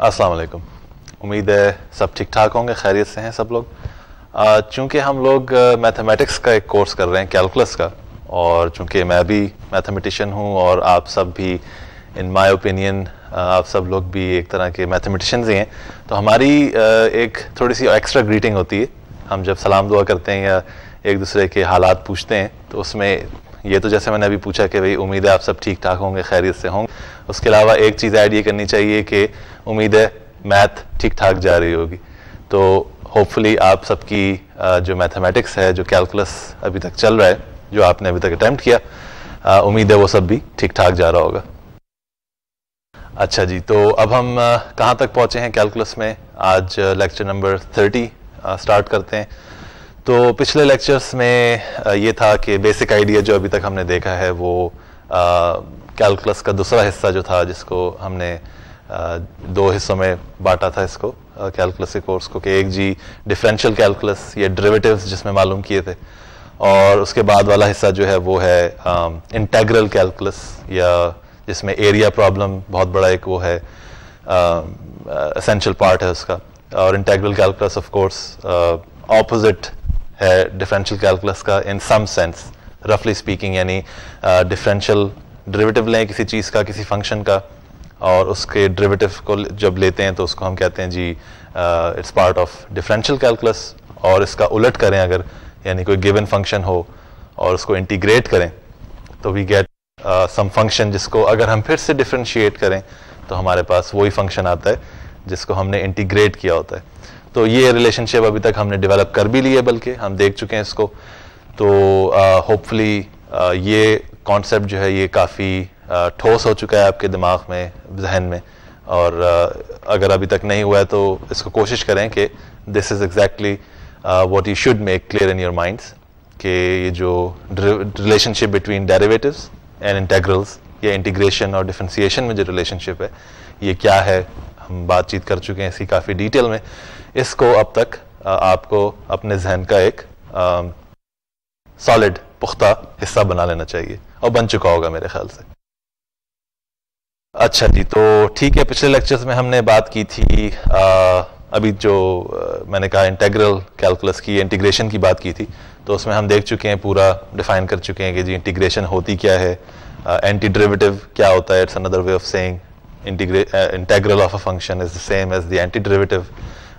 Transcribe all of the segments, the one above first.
अस्सलाम वालेकुम। उम्मीद है सब ठीक ठाक होंगे, खैरियत से हैं सब लोग। चूँकि हम लोग मैथमेटिक्स का एक कोर्स कर रहे हैं कैलकुलस का, और चूँकि मैं भी मैथमेटिशियन हूँ, और आप सब भी इन माय ओपिनियन आप सब लोग भी एक तरह के मैथमेटिशियंस ही हैं तो हमारी एक थोड़ी सी एक्स्ट्रा ग्रीटिंग होती है। हम जब सलाम दुआ करते हैं या एक दूसरे के हालात पूछते हैं तो उसमें ये तो जैसे मैंने अभी पूछा कि भाई, उम्मीद है आप सब ठीक ठाक होंगे, खैरियत से होंगे। उसके अलावा एक चीज़ ऐड ये करनी चाहिए कि उम्मीद है मैथ ठीक ठाक जा रही होगी। तो होपफुली आप सबकी जो मैथमेटिक्स है, जो कैलकुलस अभी तक चल रहा है, जो आपने अभी तक अटैम्प्ट किया उम्मीद है वो सब भी ठीक ठाक जा रहा होगा। अच्छा जी तो अब हम कहाँ तक पहुँचे हैं कैलकुलस में? आज लेक्चर नंबर थर्टी स्टार्ट करते हैं। तो पिछले लेक्चर्स में ये था कि बेसिक आइडिया जो अभी तक हमने देखा है वो कैलकुलस का दूसरा हिस्सा जो था जिसको हमने आ, दो हिस्सों में बांटा था इसको कैलकुलस के कोर्स को कि एक जी डिफरेंशियल कैलकुलस या डेरिवेटिव्स जिसमें मालूम किए थे। और उसके बाद वाला हिस्सा जो है वो है इंटेग्रल कैलकुलस या जिसमें एरिया प्रॉब्लम बहुत बड़ा एक वो है असेंशियल पार्ट है उसका। और integral calculus of course opposite है डिफरेंशियल कैलकुलस का इन सम सेंस रफली स्पीकिंग यानी डिफरेंशियल डेरिवेटिव लें किसी चीज़ का, किसी फ़ंक्शन का, और उसके डेरिवेटिव को जब लेते हैं तो उसको हम कहते हैं जी it's part of differential calculus और इसका उलट करें अगर, यानी कोई गिवन फ़ंक्शन हो, और उसको इंटीग्रेट करें तो वी गेट सम फ़ंक्शन जिसको अगर हम फिर से डिफ्रेंशिएट करें तो हमारे पास वही फ़ंक्शन आता है, जिसको हमने इंटीग्रेट किया होता है। तो ये रिलेशनशिप अभी तक हमने डेवलप कर भी लिए बल्कि हम देख चुके हैं इसको। तो होपफुली ये कॉन्सेप्ट जो है, ये काफ़ी ठोस हो चुका है आपके दिमाग में, जहन में। और अगर अभी तक नहीं हुआ है तो इसको कोशिश करें कि this is exactly what you should make clear in your minds कि ये जो relationship between derivatives and integrals या इंटीग्रेशन और डिफ्रेंसिएशन में जो रिलेशनशिप है, ये क्या है? हम बातचीत कर चुके हैं इसकी काफ़ी डिटेल में। इसको अब तक आपको अपने जहन का एक सॉलिड पुख्ता हिस्सा बना लेना चाहिए। और बन चुका होगा मेरे ख्याल से। अच्छा जी तो ठीक है पिछले लेक्चर्स में हमने बात की थी आ, अभी जो मैंने कहा इंटेग्रल कैलकुलस की इंटीग्रेशन की बात की थी तो उसमें हम देख चुके हैं पूरा डिफाइन कर चुके हैं कि जी इंटीग्रेशन होती क्या है एंटी डेरिवेटिव क्या होता है it's another way of saying integral of a function is the same as the anti derivative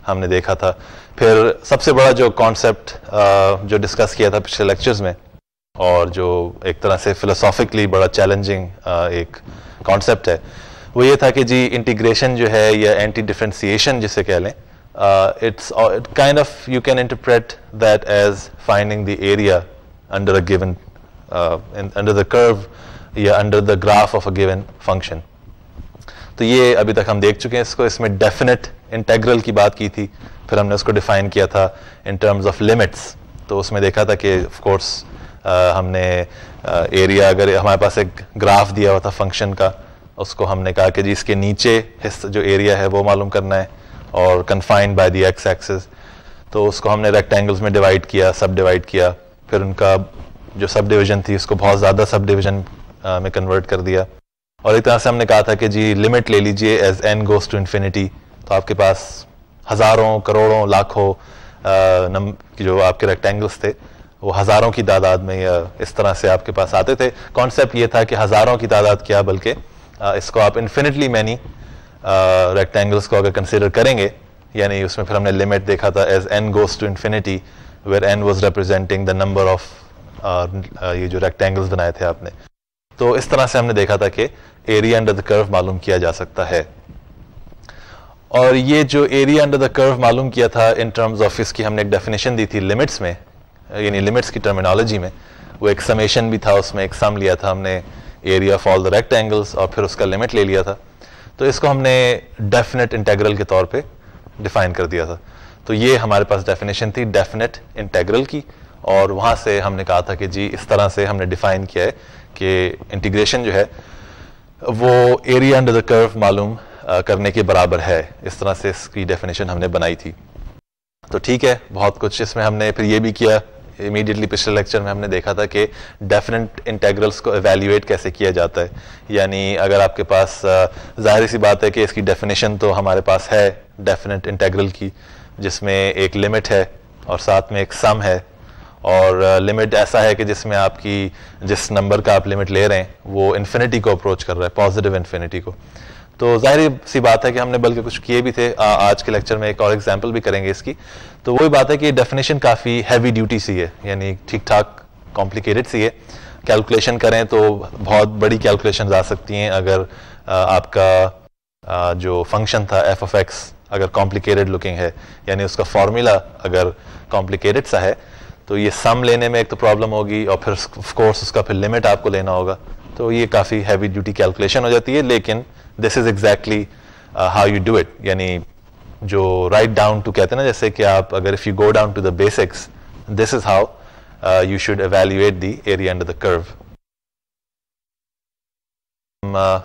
हमने देखा था। फिर सबसे बड़ा जो कॉन्सेप्ट जो डिस्कस किया था पिछले लेक्चर्स में, और जो एक तरह से फिलोसॉफिकली बड़ा चैलेंजिंग एक कॉन्सेप्ट है, वो ये था कि जी इंटीग्रेशन जो है या एंटी डिफ्रेंसीशन जिसे कह लें it's kind of you can interpret that as finding the area under a given under the curve या under the graph of a given function तो ये अभी तक हम देख चुके हैं इसको। इसमें डेफिनेट इंटेग्रल की बात की थी, फिर हमने उसको डिफाइन किया था इन टर्म्स ऑफ़ लिमिट्स तो उसमें देखा था कि ऑफ़ कोर्स हमने एरिया अगर हमारे पास एक ग्राफ दिया हुआ था फ़ंक्शन का, उसको हमने कहा कि जी इसके नीचे हिस्सा जो एरिया है वो मालूम करना है और confined by the x axis तो उसको हमने रेक्टेंगल्स में डिवाइड किया सब डिवाइड किया, फिर उनका जो सब डिवीज़न थी उसको बहुत ज़्यादा सब डिवीज़न में कन्वर्ट कर दिया। और एक तरह से हमने कहा था कि जी लिमिट ले लीजिए as n goes to infinity तो आपके पास हज़ारों, करोड़ों, लाखों जो आपके रेक्टेंगल्स थे, वो हज़ारों की तादाद में इस तरह से आपके पास आते थे। कॉन्सेप्ट ये था कि हज़ारों की तादाद क्या, बल्कि इसको आप इन्फिनिटली मैनी रेक्टेंगल्स को अगर कंसिडर करेंगे, यानी उसमें फिर हमने लिमिट देखा था as n goes to infinity where n was representing the number of ये जो रेक्टेंगल्स बनाए थे आपने। तो इस तरह से हमने देखा था कि एरिया अंडर द कर्व मालूम किया जा सकता है। और ये जो एरिया अंडर द कर्व मालूम किया था इन टर्म्स ऑफ़ इसकी हमने एक डेफिनेशन दी थी लिमिट्स में, यानी लिमिट्स की टर्मिनोलॉजी में, वो एक समेशन भी था, उसमें एक सम लिया था हमने area of all the rectangles और फिर उसका लिमिट ले लिया था। तो इसको हमने डेफिनेट इंटेग्रल के तौर पे डिफाइन कर दिया था। तो ये हमारे पास डेफिनेशन थी डेफिनेट इंटेग्रल की, और वहाँ से हमने कहा था कि जी, इस तरह से हमने डिफाइन किया है। कि इंटीग्रेशन जो है, वो एरिया अंडर द कर्व मालूम करने के बराबर है। इस तरह से इसकी डेफिनेशन हमने बनाई थी। तो ठीक है, बहुत कुछ इसमें हमने फिर ये भी किया। इमीडिएटली पिछले लेक्चर में हमने देखा था कि डेफिनेट इंटेग्रल्स को एवेल्यूएट कैसे किया जाता है। यानी अगर आपके पास ज़ाहिर सी बात है कि इसकी डेफिनेशन तो हमारे पास है डेफिनेट इंटेग्रल की, जिसमें एक लिमिट है और साथ में एक सम है। और लिमिट ऐसा है कि जिसमें आपकी जिस नंबर का आप लिमिट ले रहे हैं वो इन्फिनिटी को अप्रोच कर रहा है पॉजिटिव इन्फिनिटी को। तो ज़ाहिर सी बात है कि हमने बल्कि कुछ किए भी थे आ, आज के लेक्चर में एक और एग्ज़ाम्पल भी करेंगे इसकी। तो वही बात है कि डेफिनेशन काफ़ी हैवी ड्यूटी सी है यानी ठीक ठाक कॉम्प्लिकेटेड सी है। कैलकुलेशन करें तो बहुत बड़ी कैलकुलेशन आ सकती हैं अगर आ, आपका आ, जो फ़ंक्शन था एफ़ ऑफ़ एक्स अगर कॉम्प्लिकेटेड लुकिंग है यानी उसका फॉर्मूला अगर कॉम्प्लिकेटेड सा है तो ये सम लेने में एक तो प्रॉब्लम होगी और फिर कोर्स उसका फिर लिमिट आपको लेना होगा। तो ये काफ़ी हैवी ड्यूटी कैलकुलेशन हो जाती है लेकिन this is exactly how you do it यानी जो राइट डाउन टू कहते हैं ना जैसे कि आप अगर if you go down to the basics this is how you should evaluate the area under the curve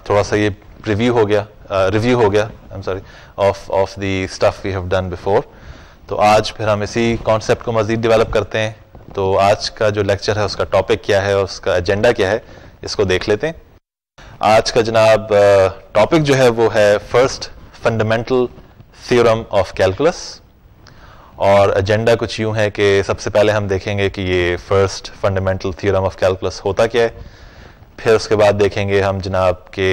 थोड़ा सा ये रिव्यू हो गया रिव्यू uh, हो गया I am sorry of of the stuff we have done before तो आज फिर हम इसी कॉन्सेप्ट को मज़ीद डेवलप करते हैं। तो आज का जो लेक्चर है, उसका टॉपिक क्या है, उसका एजेंडा क्या है, इसको देख लेते हैं। आज का जनाब टॉपिक जो है, वो है first fundamental theorem of calculus और एजेंडा कुछ यूँ है कि सबसे पहले हम देखेंगे कि ये first fundamental theorem of calculus होता क्या है। फिर उसके बाद देखेंगे हम जनाब के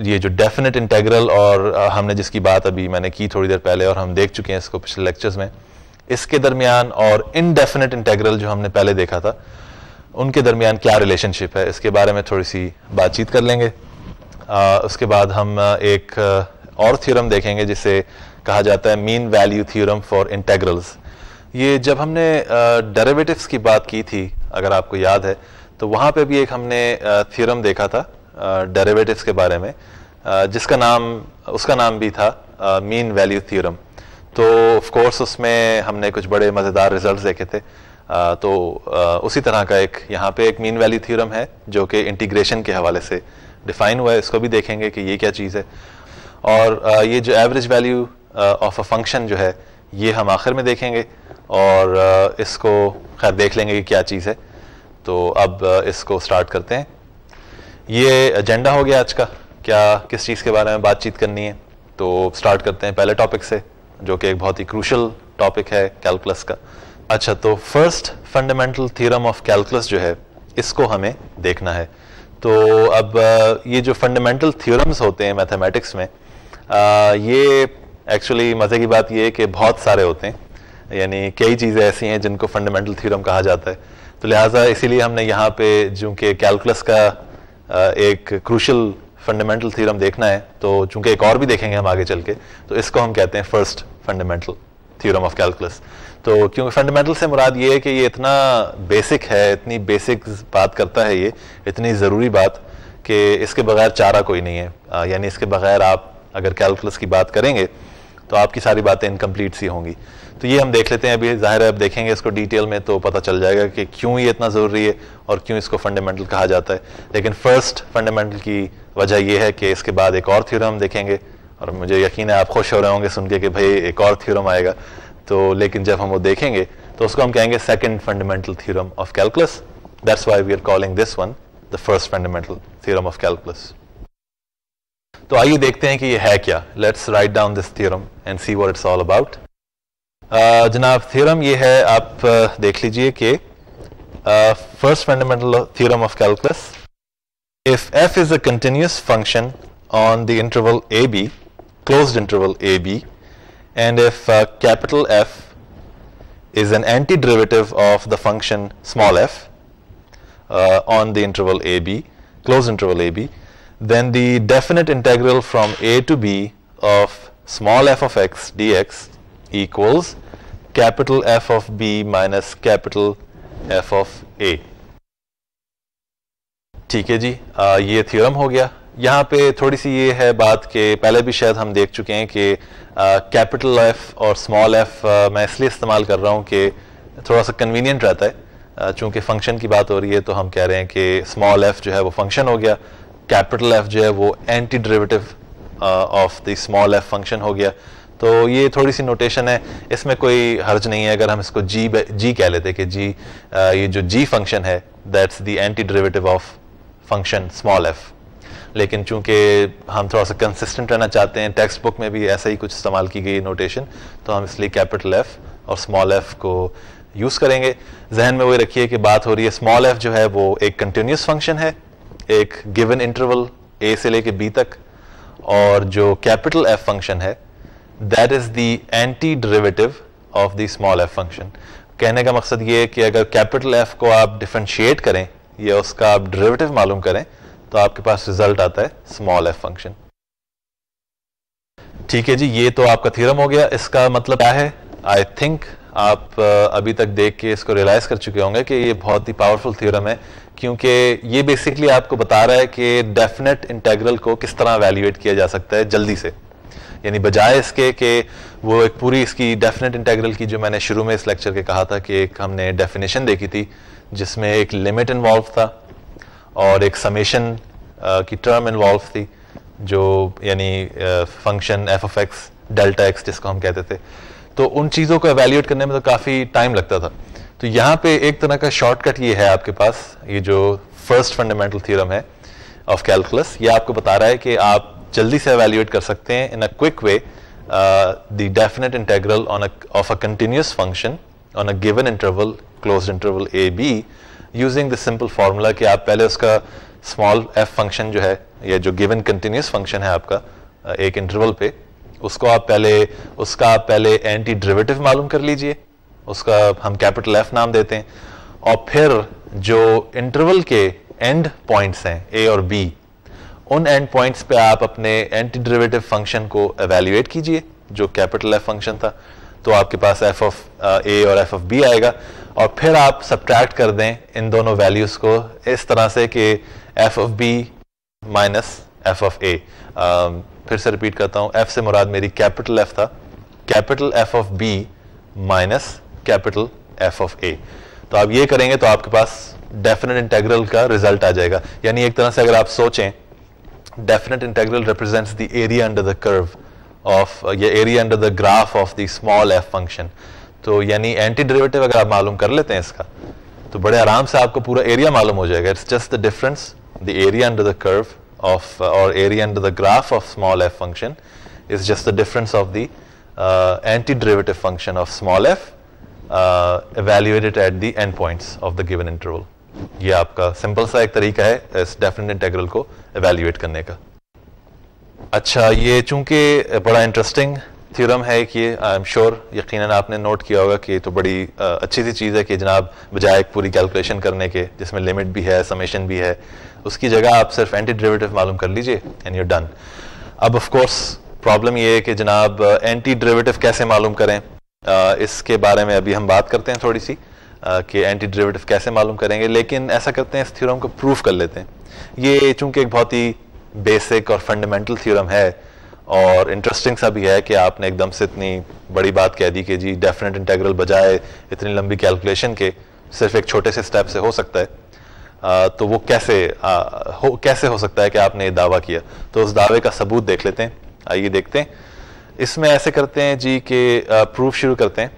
ये जो डेफिनेट इंटेग्रल और हमने जिसकी बात अभी मैंने की थोड़ी देर पहले और हम देख चुके हैं इसको पिछले लेक्चर्स में इसके दरमियान और इनडेफिनेट इंटेग्रल जो हमने पहले देखा था उनके दरमियान क्या रिलेशनशिप है इसके बारे में थोड़ी सी बातचीत कर लेंगे। आ, उसके बाद हम एक और थ्योरम देखेंगे जिसे कहा जाता है mean value theorem for integrals ये जब हमने डेरिवेटिव्स की बात की थी अगर आपको याद है तो वहाँ पे भी एक हमने थ्योरम देखा था। डेरिवेटिव्स के बारे में। जिसका नाम, उसका नाम भी था मीन वैल्यू थ्योरम तो ऑफ़ कोर्स उसमें हमने कुछ बड़े मज़ेदार रिजल्ट्स देखे थे। तो उसी तरह का एक, यहाँ पे एक मीन वैल्यू थ्योरम है, जो कि इंटीग्रेशन के हवाले से डिफाइन हुआ है। इसको भी देखेंगे कि ये क्या चीज़ है। और ये जो average value of a function जो है, ये हम आखिर में देखेंगे। और इसको, खैर, देख लेंगे कि क्या चीज़ है। तो अब इसको स्टार्ट करते हैं। ये एजेंडा हो गया आज का। क्या किस चीज़ के बारे में बातचीत करनी है? तो स्टार्ट करते हैं पहले टॉपिक से जो कि एक बहुत ही क्रूशल टॉपिक है कैलकुलस का। अच्छा तो first fundamental theorem of calculus जो है इसको हमें देखना है। तो अब ये जो फंडामेंटल थ्योरम्स होते हैं मैथमेटिक्स में आ, ये एक्चुअली मज़े की बात ये है कि बहुत सारे होते हैं। यानी कई चीज़ें ऐसी हैं जिनको फंडामेंटल थ्योरम कहा जाता है। तो लिहाजा इसीलिए हमने यहाँ पे जो कि कैलकुलस का एक क्रूशल फंडामेंटल थ्योरम देखना है तो चूँकि एक और भी देखेंगे हम आगे चल के तो इसको हम कहते हैं first fundamental theorem of calculus तो क्योंकि फंडामेंटल से मुराद ये है कि ये इतना बेसिक है, इतनी बेसिक बात करता है ये, इतनी ज़रूरी बात कि इसके बगैर चारा कोई नहीं है। यानी इसके बगैर आप अगर कैलकुलस की बात करेंगे तो आपकी सारी बातें इनकम्प्लीट सी होंगी। तो ये हम देख लेते हैं, अभी ज़ाहिर है अब देखेंगे इसको डिटेल में तो पता चल जाएगा कि क्यों ये इतना ज़रूरी है और क्यों इसको फंडामेंटल कहा जाता है। लेकिन फ़र्स्ट फंडामेंटल की वजह यह है कि इसके बाद एक और थ्योरम देखेंगे और मुझे यकीन है आप खुश हो रहे होंगे सुन के कि भाई एक और थ्योरम आएगा। तो लेकिन जब हम वो देखेंगे तो उसको हम कहेंगे second fundamental theorem of calculus that's why we are calling this one the first fundamental theorem of calculus तो आइए देखते हैं कि ये है क्या। Let's write down this theorem and see what it's all about जनाब थ्योरम ये है आप uh, देख लीजिए कि first fundamental theorem of calculus if f is a continuous function on the interval AB, closed interval AB, and if uh, capital F is an antiderivative of the function small f uh, on the interval AB, closed interval AB, then the definite integral from a to b of small f of x dx equals capital F of B minus capital F of A. ठीक है जी आ, ये theorem हो गया। यहाँ पे थोड़ी सी ये है बात कि पहले भी शायद हम देख चुके हैं कि कैपिटल एफ़ और स्मॉल एफ़ मैं इसलिए इस्तेमाल कर रहा हूँ कि थोड़ा सा कन्वीनियंट रहता है। चूँकि फ़ंक्शन की बात हो रही है तो हम कह रहे हैं कि स्मॉल एफ़ जो है वो फ़ंक्शन हो गया। कैपिटल एफ़ जो है वो anti derivative of the small F function हो गया। तो ये थोड़ी सी नोटेशन है। इसमें कोई हर्ज नहीं है, अगर हम इसको जी जी कह लेते कि जी ये जो जी फ़ंक्शन है that's the anti derivative of function small F लेकिन चूँकि हम थोड़ा सा कंसिस्टेंट रहना चाहते हैं टेक्स्ट बुक में भी ऐसा ही कुछ इस्तेमाल की गई नोटेशन तो हम इसलिए कैपिटल एफ़ और स्मॉल एफ़ को यूज़ करेंगे। जहन में वही रखिए कि बात हो रही है स्मॉल एफ़ जो है वो एक कंटिन्यूस फ़ंक्शन है, एक गिवन इंटरवल ए से लेके बी तक, और जो कैपिटल एफ़ फ़ंक्शन है that is the anti derivative of the small F function कहने का मकसद ये है कि अगर कैपिटल एफ़ को आप डिफ्रेंशिएट करें, या उसका आप डेरिवेटिव मालूम करें तो आपके पास रिज़ल्ट आता है स्मॉल एफ़ फ़ंक्शन ठीक है जी, ये तो आपका थ्योरम हो गया। इसका मतलब क्या है? आई थिंक आप अभी तक देख के इसको रियलाइज़ कर चुके होंगे कि ये बहुत ही पावरफुल थ्योरम है, क्योंकि ये बेसिकली आपको बता रहा है कि डेफिनेट इंटेग्रल को किस तरह वैल्यूएट किया जा सकता है जल्दी से। यानी बजाय इसके कि वो एक पूरी इसकी डेफिनेट इंटेग्रल की जो मैंने शुरू में इस लेक्चर के कहा था कि एक हमने डेफिनेशन देखी थी, जिसमें एक लिमिट इन्वॉल्व था और एक समेशन की टर्म इन्वॉल्व थी, जो यानी function F of X delta X जिसको हम कहते थे। तो उन चीज़ों को एवेल्यूएट करने में तो काफ़ी टाइम लगता था। तो यहाँ पे एक तरह का शॉर्टकट ये है आपके पास, ये जो फ़र्स्ट फंडामेंटल थ्योरम है ऑफ़ कैलकुलस ये आपको बता रहा है कि आप जल्दी से एवेल्यूएट कर सकते हैं in a quick way the definite integral on of a continuous function on a given interval close interval A B using the simple formula कि आप पहले उसका स्मॉल एफ़ फ़ंक्शन जो है, या जो गिवन कंटिन्यूस फ़ंक्शन है आपका एक इंटरवल पे, उसको आप पहले, उसका आप पहले एंटी ड्रिवेटिव मालूम कर लीजिए, उसका हम कैपिटल एफ़ नाम देते हैं, और फिर जो इंटरवल के एंड पॉइंट्स हैं ए और बी उन एंड पॉइंट्स पे आप अपने एंटी डेरिवेटिव फ़ंक्शन को एवेल्युएट कीजिए, जो कैपिटल एफ़ फ़ंक्शन था। तो आपके पास एफ़ ऑफ़ ए और एफ़ ऑफ़ बी आएगा। और फिर आप सब्ट्रैक्ट कर दें इन दोनों वैल्यूज़ को इस तरह से कि F of B minus F of A फिर से रिपीट करता हूँ। एफ़ से मुराद मेरी कैपिटल एफ़ था। Capital F of B minus capital F of A तो आप ये करेंगे तो आपके पास डेफिनेट इंटेग्रल का रिज़ल्ट आ जाएगा। यानी एक तरह से अगर आप सोचें definite integral represents the area under the curve of ये area under the graph of the small F function तो यानी एंटी डेरिवेटिव अगर आप मालूम कर लेते हैं इसका तो बड़े आराम से आपको पूरा एरिया मालूम हो जाएगा it's just the difference the area under the curve of uh, or area under the graph of small f function is just the difference of the uh, antiderivative function of small f uh, evaluated at the endpoints of the given interval. ये आपका simple सा एक तरीका है इस definite integral को evaluate करने का। अच्छा ये चूँकि बड़ा इंटरेस्टिंग थ्योरम है कि आई एम श्योर यकीनन आपने नोट किया होगा कि तो बड़ी आ, अच्छी सी चीज़ है कि जनाब बजाय पूरी कैलकुलेशन करने के जिसमें लिमिट भी है समेशन भी है उसकी जगह आप सिर्फ़ एंटी डेरिवेटिव मालूम कर लीजिए एंड यू डन अब ऑफ़ कोर्स प्रॉब्लम ये है कि जनाब एंटी डेरिवेटिव कैसे मालूम करें? uh, इसके बारे में अभी हम बात करते हैं थोड़ी सी। कि एंटी डेरिवेटिव कैसे मालूम करेंगे लेकिन ऐसा करते हैं इस थ्योरम को प्रूफ कर लेते हैं। ये चूँकि एक बहुत ही बेसिक और फंडामेंटल थ्योरम है और इंटरेस्टिंग सा भी है कि आपने एकदम से इतनी बड़ी बात कह दी कि जी डेफिनेट इंटेग्रल बजाय इतनी लंबी कैलकुलेशन के सिर्फ़ एक छोटे से स्टेप से हो सकता है। आ, तो वो कैसे आ, हो कैसे हो सकता है कि आपने ये दावा किया? तो उस दावे का सबूत देख लेते हैं। आइए देखते हैं। इसमें ऐसे करते हैं जी कि प्रूफ शुरू करते हैं।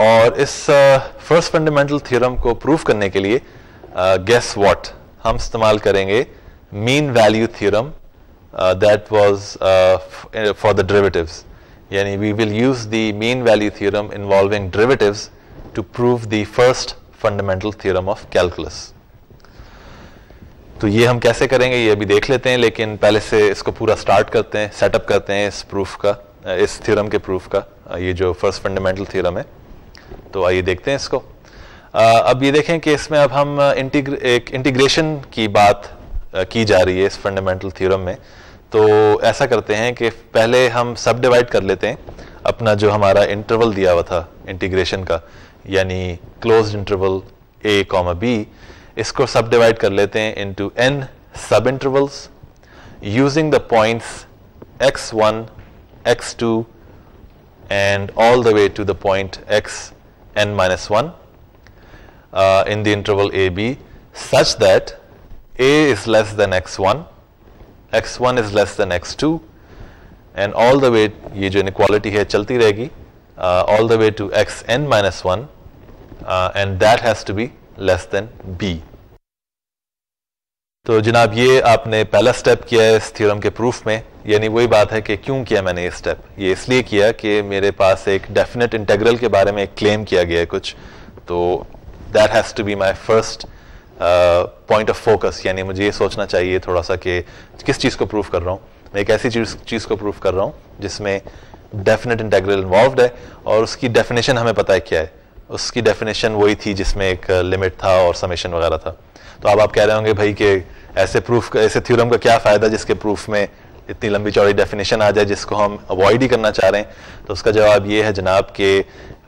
और इस फ़र्स्ट फंडामेंटल थ्योरम को प्रूव करने के लिए गेस व्हाट हम इस्तेमाल करेंगे mean value theorem that was for the derivatives यानी we will use the mean value theorem involving derivatives to prove the first fundamental theorem of calculus तो ये हम कैसे करेंगे? ये अभी देख लेते हैं, लेकिन पहले से इसको पूरा स्टार्ट करते हैं सेटअप करते हैं इस प्रूफ का इस थ्योरम के प्रूफ का ये जो फ़र्स्ट फंडामेंटल थ्योरम है। तो आइए देखते हैं इसको। अब ये देखें कि इसमें अब हम इंटीग्र, एक इंटीग्रेशन की बात की जा रही है इस फंडामेंटल थ्योरम में। तो ऐसा करते हैं कि पहले हम सब डिवाइड कर लेते हैं अपना जो हमारा इंटरवल दिया हुआ था इंटीग्रेशन का यानी close interval A comma B इसको सब डिवाइड कर लेते हैं into N subintervals using the points x1 x2 and all the way to the point x n minus 1 uh, in the interval ab such that a is less than x1 x1 is less than x2 and all the way ये जो inequality है चलती रहेगी all the way to x n minus one and that has to be less than b तो जनाब, ये आपने पहला स्टेप किया है इस थ्योरम के प्रूफ में। यानी वही बात है कि क्यों किया मैंने ये स्टेप ये इसलिए किया कि मेरे पास एक डेफिनेट इंटेग्रल के बारे में क्लेम किया गया है कुछ। तो that has to be my first point of focus यानी मुझे ये सोचना चाहिए थोड़ा सा कि किस चीज़ को प्रूफ कर रहा हूँ। मैं एक ऐसी चीज़ चीज़ को प्रूफ कर रहा हूँ जिसमें डेफिनेट इंटेग्रल इन्वॉल्व है और उसकी डेफिनेशन हमें पता है क्या है। उसकी डेफिनेशन वही थी जिसमें एक लिमिट था और समेशन वगैरह था। तो अब आप कह रहे होंगे भाई कि ऐसे प्रूफ ऐसे थ्योरम का क्या फ़ायदा जिसके प्रूफ में इतनी लंबी चौड़ी डेफिनेशन आ जाए जिसको हम अवॉइड ही करना चाह रहे हैं? तो उसका जवाब ये है जनाब के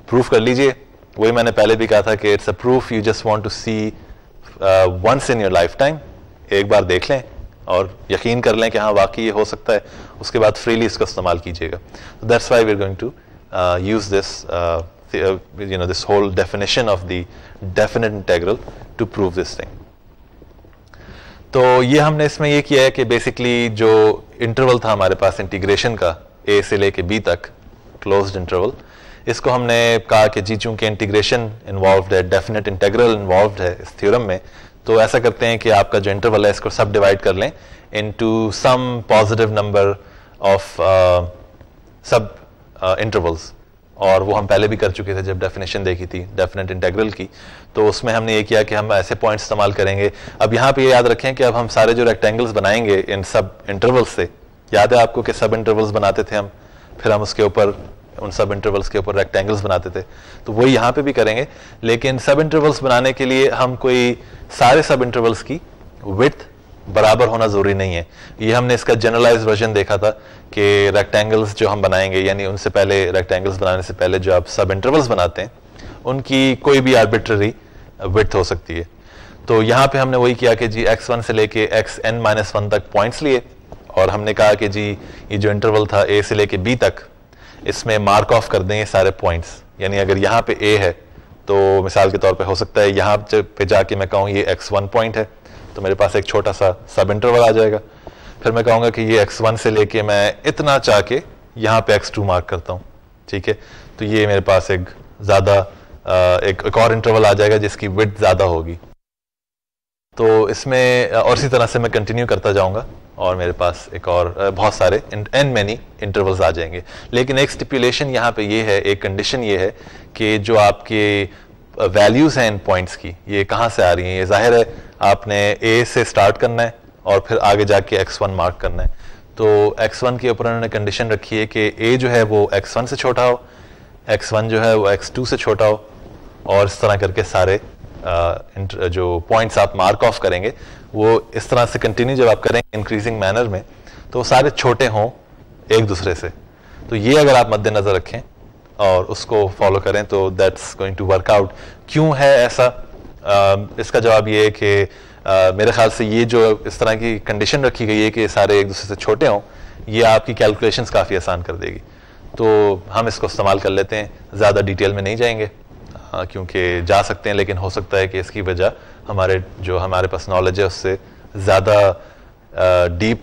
प्रूफ कर लीजिए। वही मैंने पहले भी कहा था कि it's a proof you just want to see once in your lifetime एक बार देख लें और यकीन कर लें कि हाँ वाकई ये हो सकता है। उसके बाद फ्रीली इसका इस्तेमाल कीजिएगा। तो that's why we are going to use this you know this whole definition of the definite integral to prove this thing तो ये हमने इसमें ये किया है कि बेसिकली जो इंटरवल था हमारे पास इंटीग्रेशन का ए से लेके बी तक क्लोज्ड इंटरवल इसको हमने कहा कि जी चूँकि इंटीग्रेशन इन्वॉल्व है डेफिनेट इंटेग्रल इन्वॉल्व है इस थ्योरम में तो ऐसा करते हैं कि आपका जो इंटरवल है इसको सब डिवाइड कर लें into some positive number of subintervals और वो हम पहले भी कर चुके थे जब डेफिनेशन देखी थी डेफिनेट इंटेग्रल की। तो उसमें हमने ये किया कि हम ऐसे पॉइंट्स इस्तेमाल करेंगे। अब यहाँ पे ये याद रखें कि अब हम सारे जो रेक्टेंगल्स बनाएँगे इन सब इंटरवल्स से, याद है आपको कि सब इंटरवल्स बनाते थे हम? फिर हम उसके ऊपर, उन सब इंटरवल्स के ऊपर रेक्टेंगल्स बनाते थे। तो वही यहाँ पे भी करेंगे। लेकिन सब इंटरवल्स बनाने के लिए हम कोई सारे सब इंटरवल्स की विथ बराबर होना ज़रूरी नहीं है। ये हमने इसका जनरलाइज वर्जन देखा था कि रेक्टेंगल्स जो हम बनाएँगे, यानी उनसे पहले रेक्टेंगल्स बनाने से पहले जो आप सब इंटरवल्स बनाते हैं, उनकी कोई भी आर्बिट्ररी विथ हो सकती है। तो यहाँ पे हमने वही किया कि जी एक्स वन से लेके एक्स एन माइनस वन तक पॉइंट्स लिए, और हमने कहा कि जी ये जो इंटरवल था ए से लेके बी तक, इसमें मार्क ऑफ़ कर दें ये सारे पॉइंट्स यानी अगर यहाँ पे ए है तो मिसाल के तौर पे हो सकता है यहाँ पे जाके मैं कहूँ ये एक्स वन पॉइंट है। तो मेरे पास एक छोटा सा सब इंटरवल आ जाएगा। फिर मैं कहूँगा कि ये एक्स वन से लेके मैं इतना चाह के यहाँ पे एक्स टू मार्क करता हूँ। ठीक है? तो ये मेरे पास एक ज़्यादा एक, एक और इंटरवल आ जाएगा जिसकी विथ ज़्यादा होगी। तो इसमें और इसी तरह से मैं कंटिन्यू करता जाऊँगा और मेरे पास एक और बहुत सारे एन मैनी इंटरवल्स आ जाएँगे। लेकिन एक स्टिपुलेशन यहाँ पे ये है एक कंडीशन ये है कि जो आपके वैल्यूज़ हैं इन पॉइंट्स की ये कहाँ से आ रही हैं? ये ज़ाहिर है आपने ए से स्टार्ट करना है और फिर आगे जाके एक्स वन मार्क करना है। तो एक्स वन के ऊपर उन्होंने कंडीशन रखी है कि ए जो है वो एक्स वन से छोटा हो एक्स वन जो है वो एक्स टू से छोटा हो और इस तरह करके सारे आ, जो पॉइंट्स आप मार्क ऑफ़ करेंगे वो इस तरह से कंटिन्यू जब आप करेंगे इंक्रीजिंग मैनर में तो सारे छोटे हों एक दूसरे से। तो ये अगर आप मद्देनजर रखें और उसको फॉलो करें तो that's going to work out क्यों है ऐसा? इसका जवाब ये है कि मेरे ख्याल से ये जो इस तरह की कंडीशन रखी गई है कि सारे एक दूसरे से छोटे हों, ये आपकी कैलकुलेशंस काफ़ी आसान कर देगी। तो हम इसको इस्तेमाल कर लेते हैं। ज़्यादा डिटेल में नहीं जाएँगे। क्योंकि जा सकते हैं, लेकिन हो सकता है कि इसकी वजह हमारे, जो हमारे पास नॉलेज है, उससे ज़्यादा डीप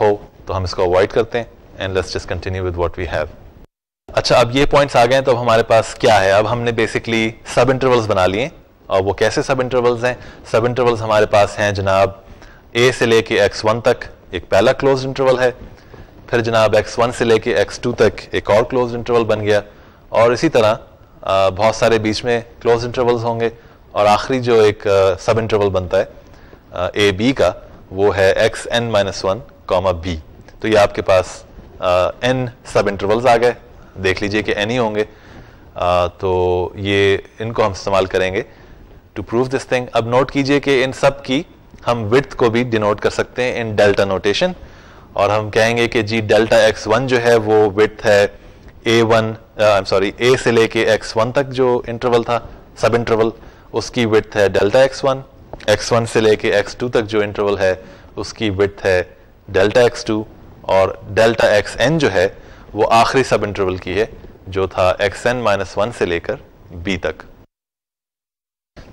हो। तो हम इसको अवॉइड करते हैं and let's just continue with what we have अच्छा अब ये पॉइंट्स आ गए हैं तो अब हमारे पास क्या है? अब हमने बेसिकली सब इंटरवल्स बना लिए। और वो कैसे सब इंटरवल्स हैं? सब इंटरवल्स हमारे पास हैं जनाब ए से लेके एक्स वन तक एक पहला क्लोज इंटरवल है। फिर जनाब एक्स वन से लेके एक्स टू तक एक और क्लोज इंटरवल बन गया। और इसी तरह बहुत सारे बीच में क्लोज इंटरवल्स होंगे। और आखिरी जो एक सब इंटरवल बनता है ए बी का वो है X N minus one comma B तो ये आपके पास एन सब इंटरवल्स आ गए। देख लीजिए कि एन ही होंगे। आ, तो ये इनको हम इस्तेमाल करेंगे। टू प्रूव दिस थिंग अब नोट कीजिए कि इन सब की हम विथ को भी डिनोट कर सकते हैं इन डेल्टा नोटेशन और हम कहेंगे कि जी डेल्टा एक्स वन जो है वो विथ है ए वन सॉरी ए से लेके एक्स वन तक जो इंटरवल था सब इंटरवल उसकी विथ है delta X one X one से लेके एक्स टू तक जो इंटरवल है, उसकी विथ है डेल्टा एक्स टू और डेल्टा एक्स एन जो है वो आखिरी सब इंटरवल की है, जो था एक्स एन माइनस वन से लेकर बी तक।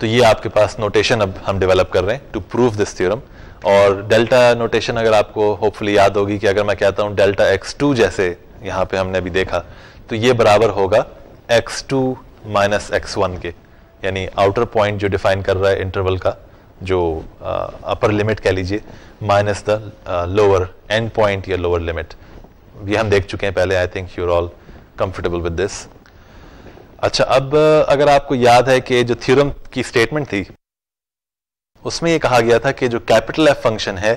तो ये आपके पास नोटेशन अब हम डेवलप कर रहे हैं टू प्रूव दिस थ्योरम और डेल्टा नोटेशन अगर आपको होपफुली याद होगी कि अगर मैं कहता हूँ डेल्टा एक्स टू जैसे यहाँ पे हमने अभी देखा तो ये बराबर होगा X two minus X one के, यानी आउटर पॉइंट जो डिफाइन कर रहा है इंटरवल का, जो अपर लिमिट कह लीजिए minus the lower end point या लोअर लिमिट ये हम देख चुके हैं पहले I think you're all comfortable with this अच्छा अब अगर आपको याद है कि जो थ्योरम की स्टेटमेंट थी, उसमें ये कहा गया था कि जो कैपिटल एफ़ फ़ंक्शन है,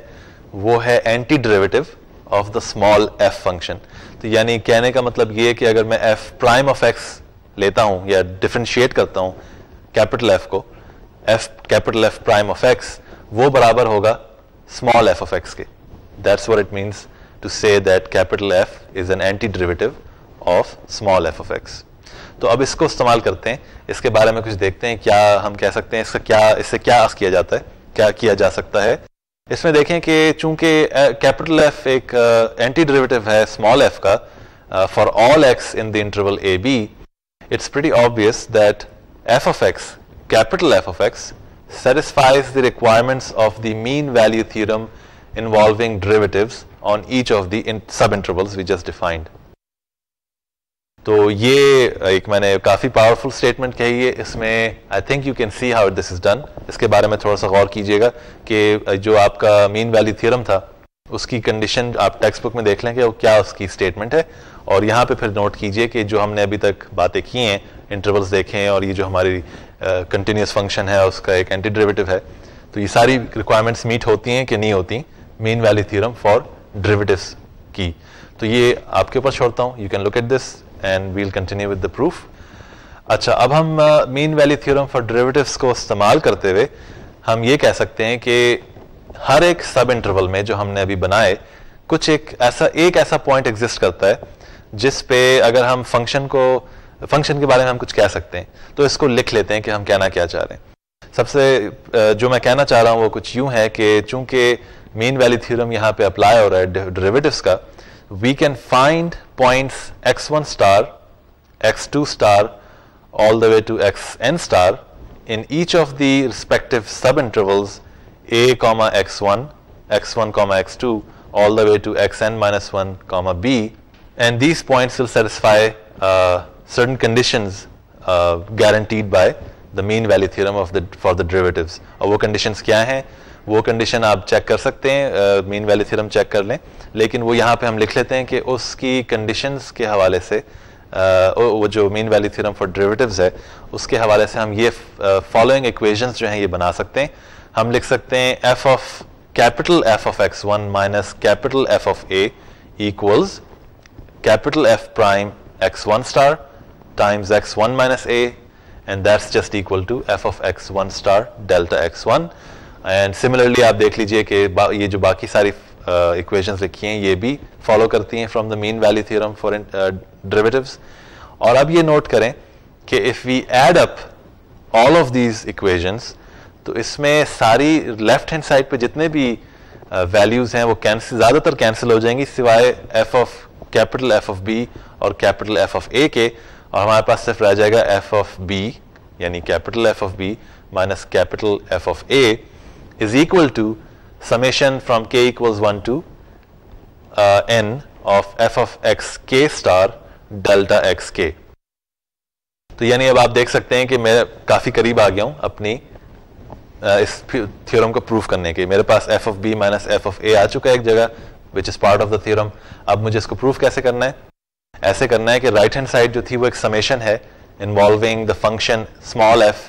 वो है anti derivative of the small F function. तो यानी कहने का मतलब ये है कि अगर मैं एफ़ प्राइम ऑफ़ एक्स लेता हूँ या डिफ्रेंशिएट करता हूँ कैपिटल एफ़ को F capital F prime of X वो बराबर होगा स्मॉल एफ़ ऑफ़ एक्स के। That's what it means to say that capital F is an anti derivative of small F of X तो अब इसको इस्तेमाल करते हैं इसके बारे में कुछ देखते हैं, क्या हम कह सकते हैं, इसका क्या, इससे क्या किया जाता है, क्या किया जा सकता है इसमें देखें कि चूँकि कैपिटल एफ़ एक एंटी डेरिवेटिव है स्मॉल एफ़ का for all X in the interval A B it's pretty obvious that F of X capital F of X satisfies the requirements of the mean value theorem involving derivatives on each of the in, subintervals we just defined. तो ये एक मैंने काफ़ी powerful statement कही है। इसमें I think you can see how this is done इसके बारे में थोड़ा सा गौर कीजिएगा कि जो आपका मीन वैली थ्योरम था उसकी कंडीशन आप टेक्स्ट बुक में देख लें कि वो क्या उसकी स्टेटमेंट है। और यहाँ पे फिर नोट कीजिए कि जो हमने अभी तक बातें की हैं इंटरवल्स देखे और ये जो हमारी कंटिन्यूस uh, फ़ंक्शन है उसका एक एंटी डेरिवेटिव है तो ये सारी रिक्वायरमेंट्स मीट होती हैं कि नहीं होती? Mean value theorem for derivatives की। तो ये आपके ऊपर छोड़ता हूँ। You can look at this and we'll continue with the proof अच्छा अब हम mean value theorem for derivatives को इस्तेमाल करते हुए हम ये कह सकते हैं कि हर एक सब इंटरवल में जो हमने अभी बनाए, कुछ एक ऐसा एक ऐसा पॉइंट एग्जिस्ट करता है, जिस पे अगर हम फ़ंक्शन को फ़ंक्शन के बारे में हम कुछ कह सकते हैं तो इसको लिख लेते हैं कि हम कहना क्या चाह रहे हैं। सबसे जो मैं कहना चाह रहा हूँ वो कुछ यूँ है कि चूँकि मीन वैली थ्योरम यहाँ पे अप्लाई हो रहा है डेरिवेटिव्स का we can find points x1 star, x2 star, all the way to xn star in each of the respective subintervals a comma x1, x1 comma x2, all the way to xn minus 1 comma b and these points will satisfy uh, certain conditions uh, guaranteed by the mean value theorem of the for the derivatives और वो conditions क्या हैं वो condition आप check कर सकते हैं mean value theorem check कर लें लेकिन वो यहाँ पे हम लिख लेते हैं कि उसकी कंडीशंस के हवाले से uh, वो जो mean value theorem for derivatives है उसके हवाले से हम ये फॉलोइंग इक्वेशंस जो हैं ये बना सकते हैं। हम लिख सकते हैं F of capital F of X one minus capital F of A equals capital F prime X one star times X one minus A and that's just equal to F of X one star delta X one and similarly आप देख लीजिए कि ये जो बाकी सारी equations uh, लिखी हैं ये भी फॉलो करती हैं from the mean value theorem for derivatives और अब ये नोट करें कि if we add up all of these equations तो इसमें सारी लेफ़्ट हैंड साइड पे जितने भी वैल्यूज़ uh, हैं वो कैंसिल ज़्यादातर कैंसिल हो जाएँगी सिवाय F of capital F of B और कैपिटल एफ़ ऑफ़ ए के। और हमारे पास सिर्फ़ रह जाएगा एफ़ ऑफ़ बी यानी capital F of B minus capital F of A is equal to summation from k equals 1 to uh, n of f of x k star delta x k. तो यानी अब आप देख सकते हैं कि मैं काफ़ी करीब आ गया हूँ अपनी इस थ्योरम को प्रूफ करने के। मेरे पास F of B minus F of A आ चुका है एक जगह which is part of the theorem अब मुझे इसको प्रूफ कैसे करना है? ऐसे करना है कि राइट हैंड साइड जो थी वो एक समेशन है involving the function small F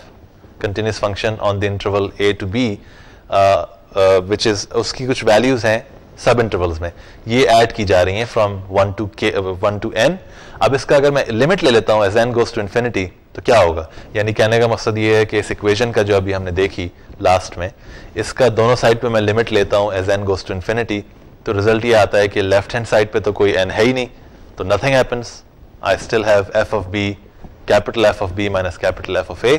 continuous function on the interval A to B which is उसकी कुछ वैल्यूज़ हैं सब इंटरवल्स में। ये ऐड की जा रही हैं from one to K one to N अब इसका अगर मैं लिमिट ले लेता हूँ as N goes to infinity तो क्या होगा? यानी कहने का मकसद ये है कि इस इक्वेशन का जो अभी हमने देखी लास्ट में, इसका दोनों साइड पे मैं लिमिट लेता हूँ as N goes to infinity तो रिज़ल्ट ये आता है कि लेफ़्ट हैंड साइड पे तो कोई एन है ही नहीं तो nothing happens I still have F of B capital F of B minus capital F of A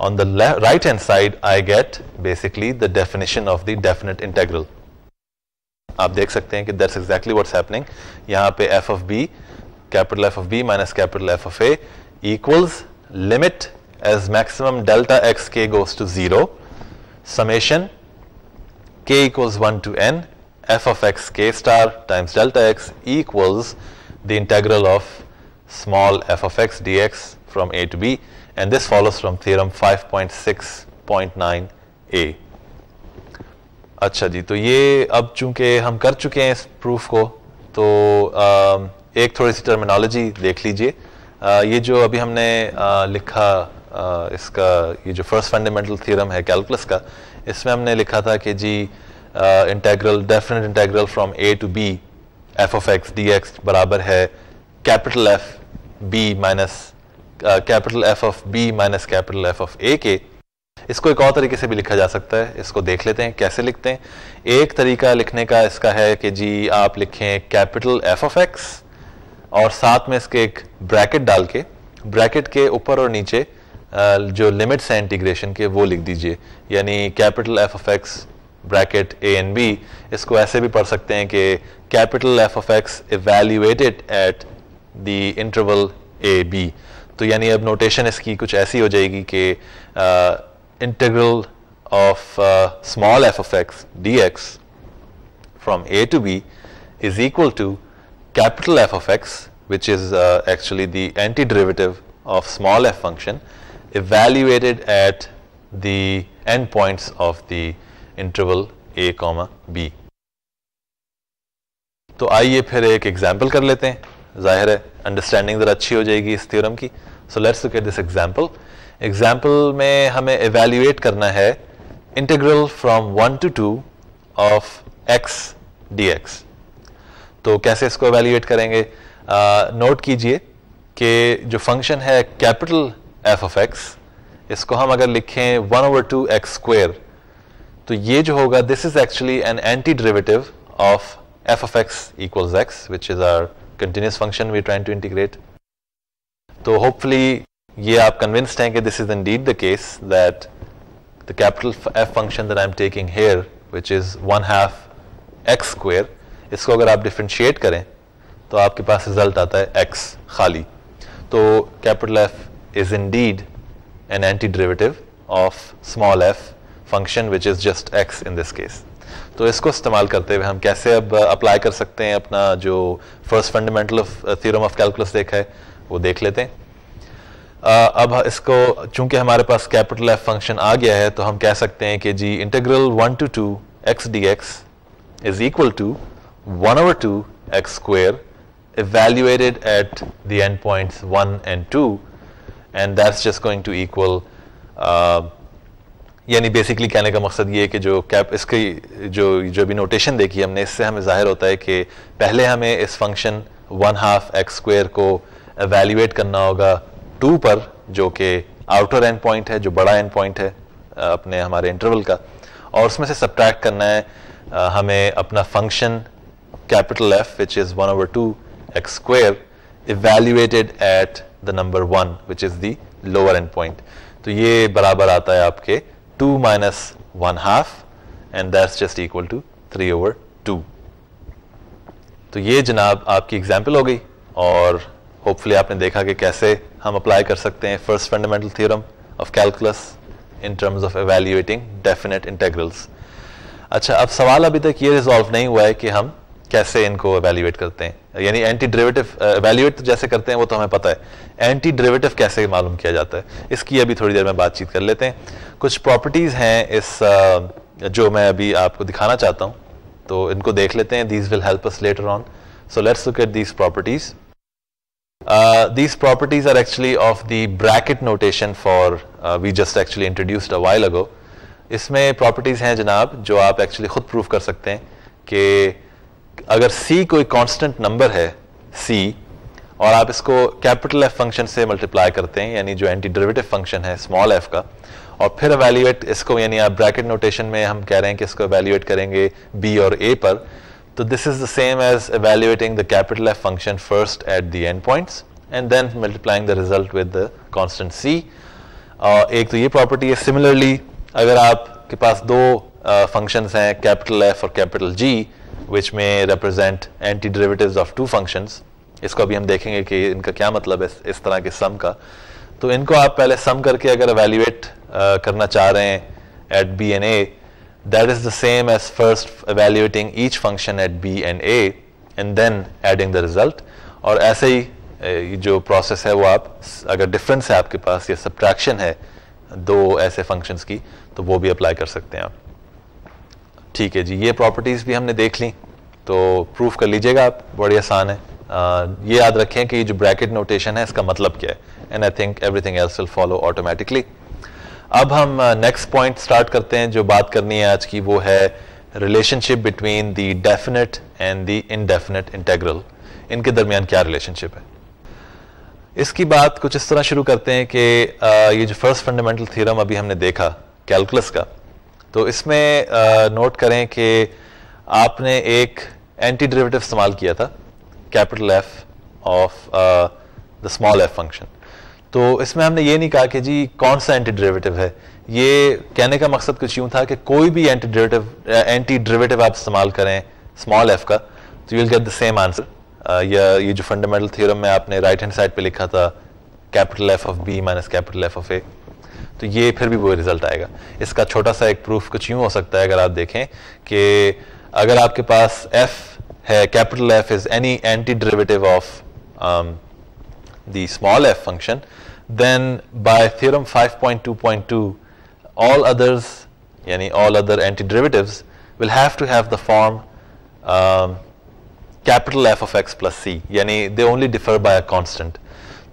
on the right hand side I get basically the definition of the definite integral आप देख सकते हैं कि that's exactly what's happening यहाँ पे f of b capital F of b minus capital F of a equals limit as maximum delta x k goes to 0 summation k equals 1 to n f of x k star times delta x equals the integral of small f of x dx from a to b and this follows from theorem 5.6.9a अच्छा जी तो ये अब चूँकि हम कर चुके हैं इस प्रूफ को तो आ, एक थोड़ी सी टर्मिनोलॉजी देख लीजिए। ये जो अभी हमने आ, लिखा आ, इसका ये जो फ़र्स्ट फंडामेंटल थ्योरम है कैलकुलस का इसमें हमने लिखा था कि जी integral definite integral from A to B F of X D X बराबर है capital F B minus capital F of B minus capital F of A के इसको एक और तरीके से भी लिखा जा सकता है। इसको देख लेते हैं, कैसे लिखते हैं? एक तरीका लिखने का इसका है कि जी, आप लिखें कैपिटल एफ़ ऑफ़ एक्स और साथ में इसके एक ब्रैकेट डाल के ब्रैकेट के ऊपर और नीचे जो लिमिट्स हैं इंटीग्रेशन के, वो लिख दीजिए। यानी capital F of X bracket A and B इसको ऐसे भी पढ़ सकते हैं कि capital F of X evaluated at the interval A B तो यानी अब नोटेशन इसकी कुछ ऐसी हो जाएगी कि integral of small F of X D X from A to B is equal to capital F of X which is actually the anti derivative of small F function evaluated at the end point of the interval A comma B तो आइए फिर एक example कर लेते हैं। ज़ाहिर है understanding ज़रा अच्छी हो जाएगी इस थ्योरम की। So let's look at this example example में हमें एवेल्युएट करना है integral from one to two of X D X तो कैसे इसको एवेल्युएट करेंगे? नोट कीजिए कि जो फ़ंक्शन है कैपिटल एफ़ ऑफ़ एक्स इसको हम अगर लिखें one over two X square तो ये जो होगा this is actually an anti derivative of F of X equals X which is our continuous function we trying to integrate तो होपफुली ये आप कन्विंस्ड हैं कि this is indeed the case that the capital F function that I am taking here which is one half X square इसको अगर आप differentiate करें तो आपके पास रिज़ल्ट आता है एक्स खाली। तो capital F is indeed an anti derivative of small F function which is just X in this case तो इसको इस्तेमाल करते हुए हम कैसे अब अप्लाई कर सकते हैं अपना जो first fundamental of theorem of calculus देखा है वो देख लेते हैं। अब इसको चूँकि हमारे पास कैपिटल एफ़ फ़ंक्शन आ गया है तो हम कह सकते हैं कि जी integral one to two X D X is equal to one over two X square evaluated at the endpoints 1 and 2 and that's just going to equal uh, यानी बेसिकली कहने का मकसद ये है कि जो कैप इसकी जो जो भी नोटेशन देखी हमने इससे हमें ज़ाहिर होता है कि पहले हमें इस function one half X square को एवेल्युएट करना होगा टू पर, जो कि आउटर एंड पॉइंट है, जो बड़ा एंड पॉइंट है अपने, हमारे इंटरवल का। और उसमें से सब्ट्रैक्ट करना है हमें अपना function capital F which is one over two X square evaluated at the number one which is the lower end point तो ये बराबर आता है आपके two minus one half and that's just equal to three over two तो ये जनाब आपकी एग्ज़ाम्पल हो गई, और होपफुली आपने देखा कि कैसे हम अप्लाई कर सकते हैं first fundamental theorem of calculus in terms of evaluating definite integrals अच्छा अब सवाल अभी तक ये रिजॉल्व नहीं हुआ है कि हम कैसे इनको एवेल्युएट करते हैं। यानी एंटी डेरिवेटिव एवेल्युएट जैसे करते हैं वो तो हमें पता है। एंटी डेरिवेटिव कैसे मालूम किया जाता है? इसकी अभी थोड़ी देर में बातचीत कर लेते हैं। कुछ प्रॉपर्टीज़ हैं इस जो मैं अभी आपको दिखाना चाहता हूँ। तो इनको देख लेते हैं। These will help us later on so let's look at these properties Uh, these properties are actually of the bracket notation for uh, we just actually introduced a while ago. इसमें प्रॉपर्टीज़ हैं जनाब जो आप actually खुद prove कर सकते हैं कि अगर c कोई कांस्टेंट नंबर है c और आप इसको कैपिटल f फ़ंक्शन से मल्टीप्लाई करते हैं यानी जो एंटी डेरिवेटिव फ़ंक्शन है स्मॉल f का और फिर एवेल्युएट इसको यानी आप ब्रैकेट नोटेशन में हम कह रहे हैं कि इसको एवेल्युएट करेंगे b और a पर So this is the same as evaluating the capital F function first at the endpoints and then multiplying the result with the constant c. Uh, एक तो ये प्रॉपर्टी है सिमिलरली अगर आपके पास दो फ़ंक्शंस uh, हैं कैपिटल एफ़ और कैपिटल जी विच में represent anti derivatives of two functions इसको अभी हम देखेंगे कि इनका क्या मतलब है इस तरह के सम का तो इनको आप पहले सम करके अगर एवेल्युएट uh, करना चाह रहे हैं at B and A that is the same as first evaluating each function at B and A and then adding the result और ऐसे ही प्रोसेस है वो आप अगर डिफरेंस है आपके पास या सब्ट्रैक्शन है दो ऐसे फ़ंक्शंस की तो वो भी अप्लाई कर सकते हैं आप। ठीक है जी ये प्रॉपर्टीज़ भी हमने देख ली तो प्रूफ कर लीजिएगा आप बड़ी आसान है। आ, ये याद रखें कि जो ब्रैकेट नोटेशन है इसका मतलब क्या है? And I think everything else will follow automatically अब हम नेक्स्ट पॉइंट स्टार्ट करते हैं, जो बात करनी है आज की, वो है relationship between the definite and the indefinite integral इनके दरमियान क्या रिलेशनशिप है? इसकी बात कुछ इस तरह शुरू करते हैं कि ये जो फ़र्स्ट फंडामेंटल थ्योरम अभी हमने देखा कैलकुलस का तो इसमें नोट करें कि आपने एक एंटी डेरिवेटिव इस्तेमाल किया था capital F of the small F function तो इसमें हमने ये नहीं कहा कि जी कौन सा एंटी डेरिवेटिव है। ये कहने का मकसद कुछ यूँ था कि कोई भी एंटी डेरिवेटिव एंटी डेरिवेटिव आप इस्तेमाल करें स्मॉल एफ़ का तो you will get the same answer या ये जो फंडामेंटल थ्योरम में आपने राइट हैंड साइड पे लिखा था capital F of B minus capital F of A तो ये फिर भी वो रिज़ल्ट आएगा। इसका छोटा सा एक प्रूफ कुछ यूँ हो सकता है अगर आप देखें कि अगर आपके पास एफ़ है capital F is any anti derivative of the small F function then by theorem 5.2.2 all others यानी all other antiderivative will have to have the form um, capital F of x plus c. यानी they only differ by a constant.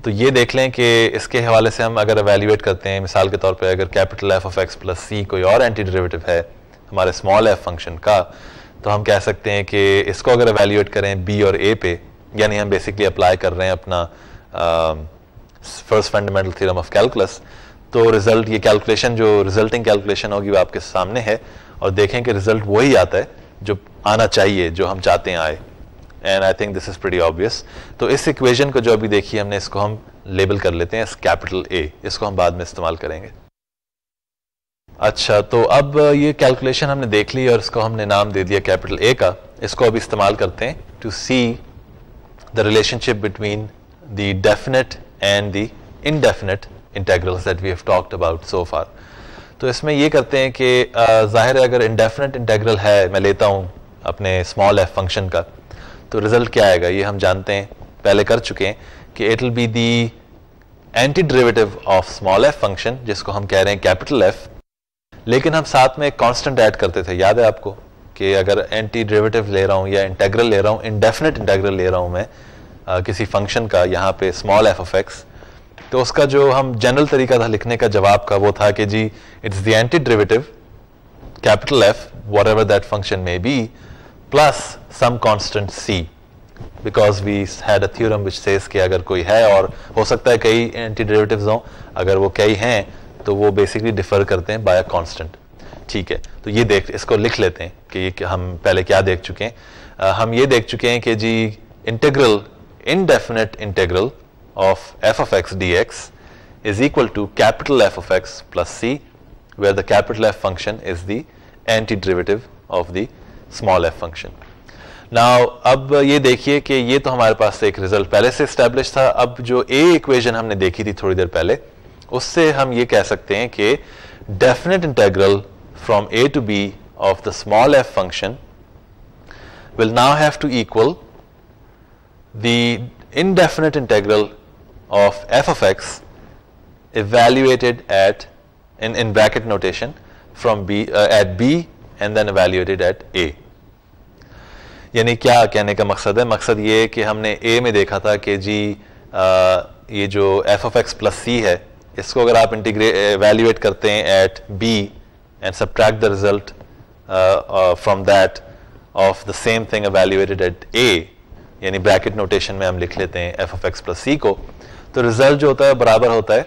तो ये देख लें कि इसके हवाले से हम अगर एवेल्यूएट करते हैं मिसाल के तौर पे अगर capital F of X plus C कोई और एंटी डेरिवेटिव है हमारे स्मॉल एफ़ फ़ंक्शन का तो हम कह सकते हैं कि इसको अगर एवेल्यूएट करें बी और ए पे यानी हम बेसिकली अप्लाई कर रहे हैं अपना first fundamental theorem of calculus तो रिज़ल्ट ये कैलकुलेशन जो रिजल्टिंग कैलकुलेशन होगी वो आपके सामने है, और देखें कि रिज़ल्ट वही आता है जो आना चाहिए, जो हम चाहते हैं आए। And I think this is pretty obvious तो इस इक्वेशन को जो अभी देखिए हमने, इसको हम लेबल कर लेते हैं कैपिटल ए इसको हम बाद में इस्तेमाल करेंगे। अच्छा तो अब ये कैलकुलेशन हमने देख ली और इसको हमने नाम दे दिया कैपिटल ए का। इसको अब इस्तेमाल करते हैं to see the relationship between the definite and the indefinite integrals that we have talked about so far तो इसमें ये करते हैं कि ज़ाहिर है अगर इंडेफिनेट इंटेग्रल है, मैं लेता हूँ अपने स्मॉल एफ़ फ़ंक्शन का तो रिज़ल्ट क्या आएगा? ये हम जानते हैं, पहले कर चुके हैं कि will be the anti derivative of small F function जिसको हम कह रहे हैं कैपिटल एफ़ लेकिन हम साथ में एक कांस्टेंट ऐड करते थे। याद है आपको कि अगर एंटी डेरिवेटिव ले रहा हूँ या इंटेग्रल ले रहा हूँ इंडेफिनेट इंटेग्रल ले रहा हूँ मैं आ, किसी फ़ंक्शन का यहाँ पे स्मॉल एफ़ ऑफ़ एक्स तो उसका जो हम जनरल तरीका था लिखने का जवाब का वो था कि जी it's the anti derivative capital F whatever that function may be plus some constant C because we had a theorem which says कि अगर कोई है और हो सकता है कई एंटी डेरिवेटिव्स हों अगर वो कई हैं तो वो बेसिकली डिफर करते हैं बाय अ कांस्टेंट ठीक है तो ये देख इसको लिख लेते हैं कि हम पहले क्या देख चुके हैं। हम ये देख चुके हैं कि जी integral Indefinite integral of f of x dx is equal to capital F of x plus c where the capital F function is the antiderivative of the small f function. Now अब ये देखिए कि ये तो हमारे पास एक result पहले से स्टैब्लिश था अब जो ए इक्वेशन हमने देखी थी थोड़ी देर पहले उससे हम ये कह सकते हैं कि definite integral from a to b of the small f function will now have to equal the indefinite integral of f of x evaluated at in, in bracket notation from b uh, at b and then evaluated at a. यानी क्या कहने का मकसद है? मकसद ये कि हमने ए में देखा था कि जी आ, ये जो F of X plus C है इसको अगर आप इंटीग्रेट एवेल्युएट करते हैं at B and subtract the result from that of the same thing evaluated at A यानी ब्रैकेट नोटेशन में हम लिख लेते हैं F of X plus C को तो रिज़ल्ट जो होता है बराबर होता है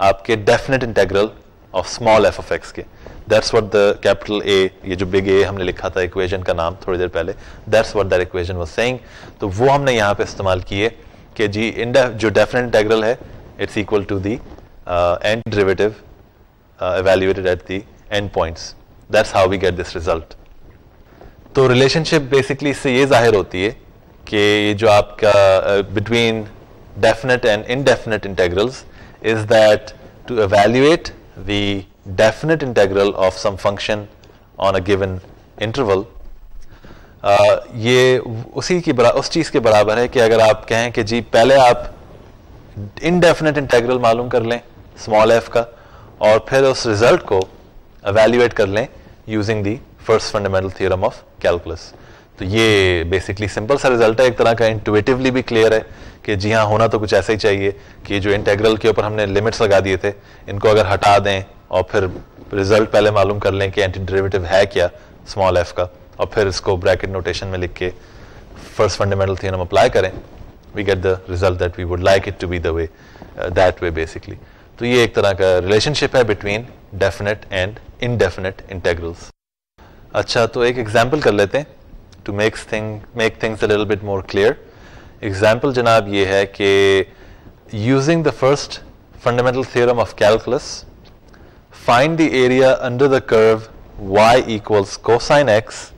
आपके definite integral of small F of X के। That's what the capital A ये जो बिग ए हमने लिखा था इक्वेशन का नाम थोड़ी देर पहले that's what that equation was saying तो वो हमने यहाँ पे इस्तेमाल किए कि जी जो डेफिनेट इंटेग्रल है it's equal to the anti derivative evaluated at the end points that's how we get this result तो रिलेशनशिप बेसिकली इससे ये ज़ाहिर होती है कि ये जो आपका between definite and indefinite integrals that to evaluate the definite integral of some function on a given interval uh, ये उसी की बरा, उस चीज़ के बराबर है कि अगर आप कहें कि जी पहले आप इनडेफिनेट इंटेग्रल मालूम कर लें स्मॉल एफ़ का और फिर उस रिज़ल्ट को एवेल्युएट कर लें using the first fundamental theorem of calculus तो ये बेसिकली सिंपल सा रिज़ल्ट है, एक तरह का इंटुएटिवली भी क्लियर है कि जी हाँ होना तो कुछ ऐसा ही चाहिए कि जो इंटेग्रल के ऊपर हमने लिमिट्स लगा दिए थे, इनको अगर हटा दें और फिर रिज़ल्ट पहले मालूम कर लें कि एंटी डेरिवेटिव है क्या स्मॉल एफ़ का, और फिर इसको ब्रैकेट नोटेशन में लिख के फ़र्स्ट फंडामेंटल थियरम अप्लाई करें we get the result that we would like it to be the way that way basically तो ये एक तरह का रिलेशनशिप है between definite and indefinite integrals अच्छा तो एक एग्ज़ाम्पल कर लेते हैं। To make thing make things a little bit more clear example जनाब ये है कि using the first fundamental theorem of calculus find the area under the curve y equals cosine x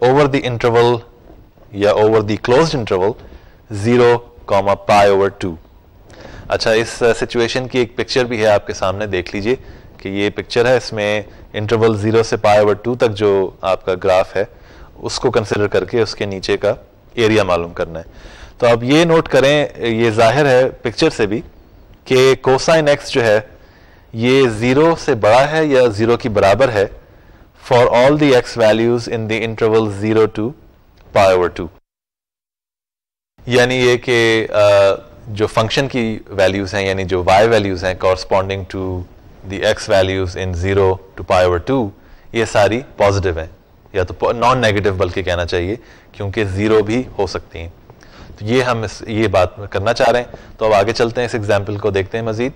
over the interval या over the closed interval 0 comma pi over 2 अच्छा इस situation की एक picture भी है आपके सामने देख लीजिए कि ये पिक्चर है इसमें इंटरवल ज़ीरो से पाई ओवर टू तक जो आपका ग्राफ है उसको कंसिडर करके उसके नीचे का एरिया मालूम करना है। तो अब ये नोट करें, ये ज़ाहिर है पिक्चर से भी कि कोसाइन एक्स जो है, ये ज़ीरो से बड़ा है या ज़ीरो की बराबर है for all the X values in the interval zero to pi over two यानी ये कि जो फ़ंक्शन की वैल्यूज़ हैं, यानी जो वाई वैल्यूज़ हैं corresponding to the X values in zero to pi over two ये सारी पॉजिटिव हैं। या तो नॉन नेगेटिव बल्कि कहना चाहिए क्योंकि ज़ीरो भी हो सकती हैं। तो ये हम इस ये बात करना चाह रहे हैं। तो अब आगे चलते हैं इस एग्ज़ाम्पल को देखते हैं मजीद।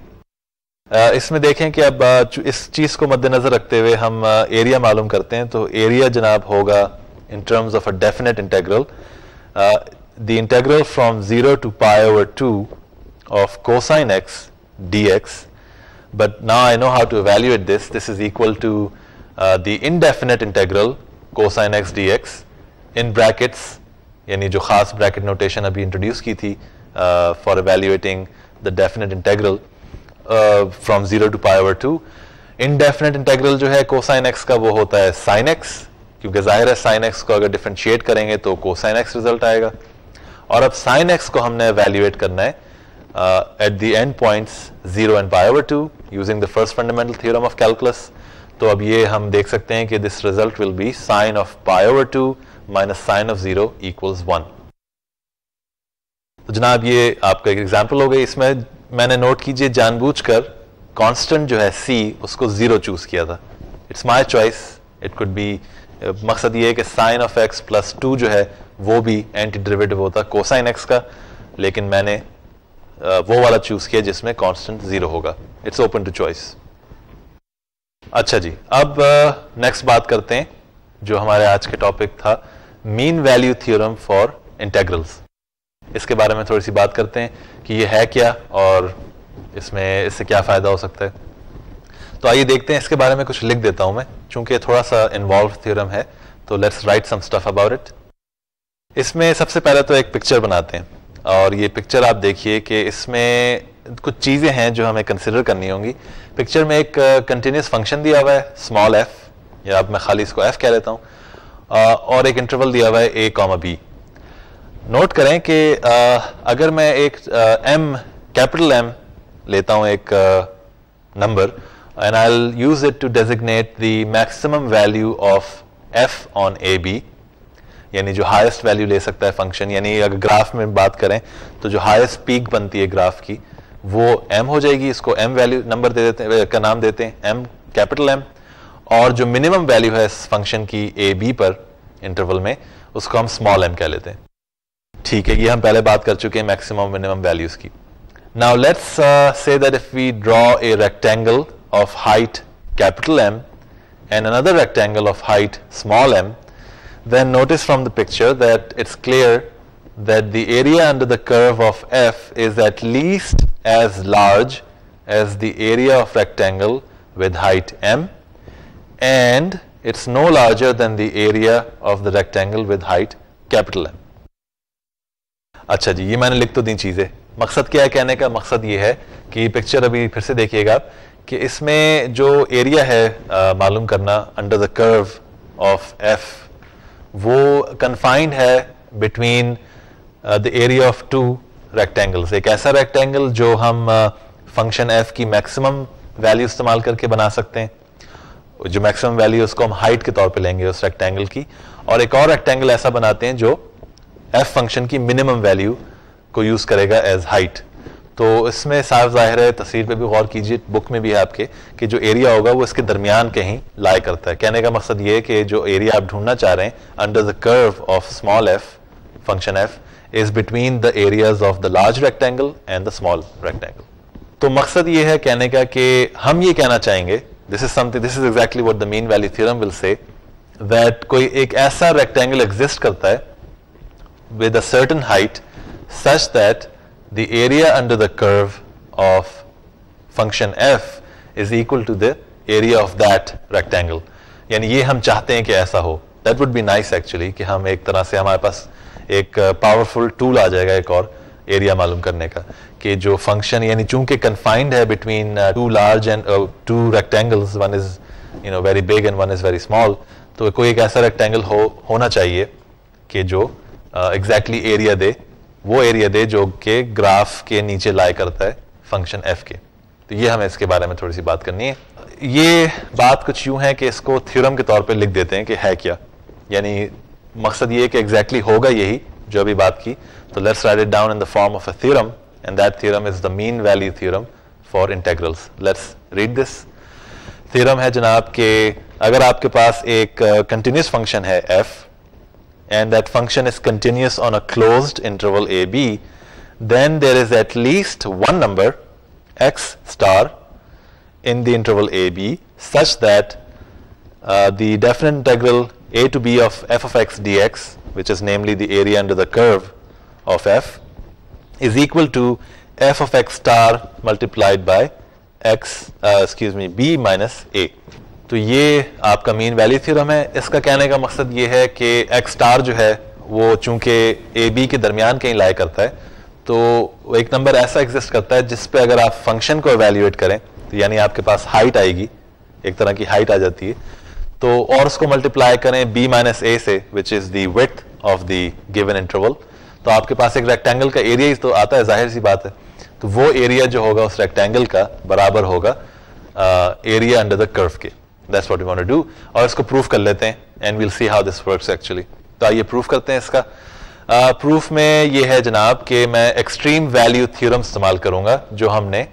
इसमें देखें कि अब इस चीज़ को मद्देनज़र रखते हुए हम एरिया मालूम करते हैं। तो एरिया जनाब होगा in terms of a definite integral the integral from zero to pi over two of cosine X D X now I know how to evaluate this. This is equal to uh, the indefinite integral cosine x dx in brackets, यानी जो खास bracket notation अभी introduce की थी for evaluating the definite integral from zero to pi over two indefinite integral जो है cosine x का वो होता है साइन एक्स क्योंकि ज़ाहिर है साइन एक्स को अगर डिफ्रेंशिएट करेंगे तो कोसाइन एक्स रिज़ल्ट आएगा। और अब साइन एक्स को हमने एवेल्युएट करना है at the end points zero and pi over two using the first fundamental theorem of calculus तो अब ये हम देख सकते हैं कि this result will be sine of pi over two minus sine of zero equals one तो जनाब ये आपका एक एग्ज़ाम्पल हो गई। इसमें मैंने नोट कीजिए जानबूझकर कांस्टेंट जो है सी उसको ज़ीरो चूज़ किया था। It's my choice it could be मकसद ये है कि sine of X plus two जो है, वो भी एंटी डेरिवेटिव होता कोसाइन एक्स का। लेकिन मैंने वो वाला चूज़ किया जिसमें कांस्टेंट ज़ीरो होगा। इट्स ओपन टू चॉइस अच्छा जी, अब नेक्स्ट बात करते हैं, जो हमारे आज के टॉपिक था mean value theorem for integrals इसके बारे में थोड़ी सी बात करते हैं कि ये है क्या और इसमें, इससे क्या फ़ायदा हो सकता है। तो आइए देखते हैं, इसके बारे में कुछ लिख देता हूँ मैं, चूँकि थोड़ा सा इन्वॉल्व थ्योरम है तो let's write some stuff about it इसमें सबसे पहले तो एक पिक्चर बनाते हैं, और ये पिक्चर आप देखिए कि इसमें कुछ चीज़ें हैं जो हमें कंसिडर करनी होंगी। पिक्चर में एक कंटिन्यूस uh, फ़ंक्शन दिया हुआ है स्मॉल एफ़ या अब मैं खाली इसको एफ़ कह लेता हूँ। Uh, और एक इंटरवल दिया हुआ है ए कॉमा बी नोट करें कि uh, अगर मैं एक एम कैपिटल एम लेता हूँ एक number and I use it to designate the maximum value of F on A B यानी जो हाईएस्ट वैल्यू ले सकता है फ़ंक्शन यानी अगर ग्राफ में बात करें तो जो हाईएस्ट पीक बनती है ग्राफ की वो एम हो जाएगी, इसको एम वैल्यू नंबर दे देते हैं का नाम देते हैं एम कैपिटल एम और जो मिनिमम वैल्यू है इस फ़ंक्शन की ए बी पर इंटरवल में, उसको हम स्मॉल एम कह लेते हैं। ठीक है, ये हम पहले बात कर चुके हैं मैक्सिमम मिनिमम वैल्यूज़ की। Now let's say that if we draw a rectangle of height capital M and another rectangle of height small M then notice from the picture that it's clear that the area under the curve of f is at least as large as the area of rectangle with height m and it's no larger than the area of the rectangle with height capital M. अच्छा जी ये मैंने लिख तो दी चीज़ें मकसद क्या है कहने का मकसद ये है कि पिक्चर अभी फिर से देखिएगा कि इसमें जो एरिया है मालूम करना under the curve of F वो कन्फाइंड है between the area of two rectangles एक ऐसा रेक्टेंगल जो हम फ़ंक्शन uh, एफ़ की मैक्सिमम वैल्यू इस्तेमाल करके बना सकते हैं। जो मैक्सिमम वैल्यू उसको हम हाइट के तौर पे लेंगे उस रेक्टेंगल की। और एक और रेक्टेंगल ऐसा बनाते हैं जो एफ़ फ़ंक्शन की मिनिमम वैल्यू को यूज़ करेगा एज हाइट तो इसमें साफ़ ज़ाहिर है तस्वीर पे भी गौर कीजिए बुक में भी है आपके कि जो एरिया होगा वो इसके दरमियान कहीं लाए करता है। कहने का मकसद ये है कि जो एरिया आप ढूंढना चाह रहे हैं under the curve of small F function F is between the areas of the large rectangle and the small rectangle तो मकसद ये है कहने का कि हम ये कहना चाहेंगे this is something this is exactly what the mean value theorem will say that कोई एक ऐसा रेक्टेंगल एग्जिस्ट करता है with a certain height such that the area under the curve of function f is equal to the area of that rectangle. यानी ये हम चाहते हैं कि ऐसा हो. That would be nice actually कि हम एक तरह से हमारे पास एक पावरफुल uh, टूल आ जाएगा एक और एरिया मालूम करने का कि जो फ़ंक्शन यानी चूँकि कन्फाइंड है between two large and two rectangles one is you know very big and one is very small तो कोई एक ऐसा रेक्टेंगल हो होना चाहिए कि जो एग्जैक्टली uh, एरिया exactly दे वो एरिया दे जो कि ग्राफ के नीचे लाए करता है फ़ंक्शन एफ़ के। तो ये हमें इसके बारे में थोड़ी सी बात करनी है। ये बात कुछ यूँ है कि इसको थ्योरम के तौर पे लिख देते हैं कि है क्या। यानी मकसद ये है कि एग्जैक्टली exactly होगा यही जो अभी बात की तो let's write it down in the form of a theorem and that theorem is the mean value theorem for integrals let's read this theorem है जनाब के अगर आपके पास एक कंटिन्यूस uh, फंक्शन है f and that function is continuous on a closed interval AB, then there is at least one number x star in the interval AB such that uh, the definite integral a to b of f of x dx, which is namely the area under the curve of f, is equal to f of x star multiplied by x, uh, excuse me, b minus a. तो ये आपका mean value theorem है इसका कहने का मकसद ये है कि एक्स स्टार जो है वो चूँकि ए बी के दरमियान कहीं लाए करता है तो एक नंबर ऐसा एग्जिस्ट करता है जिस पे अगर आप फ़ंक्शन को एवेल्युएट करें तो यानी आपके पास हाइट आएगी एक तरह की हाइट आ जाती है तो और उसको मल्टीप्लाई करें बी माइनस ए से which is the width of the given interval तो आपके पास एक रेक्टेंगल का एरिया तो आता है ज़ाहिर सी बात है। तो वो एरिया जो होगा उस रेक्टेंगल का बराबर होगा एरिया अंडर द कर्व के। That's what we want to do और इसको प्रूफ कर लेते हैं and will see how this works actually तो आइए प्रूफ करते हैं इसका। प्रूफ uh, में ये है जनाब कि मैं एक्सट्रीम वैल्यू थ्योरम इस्तेमाल करूँगा जो हमने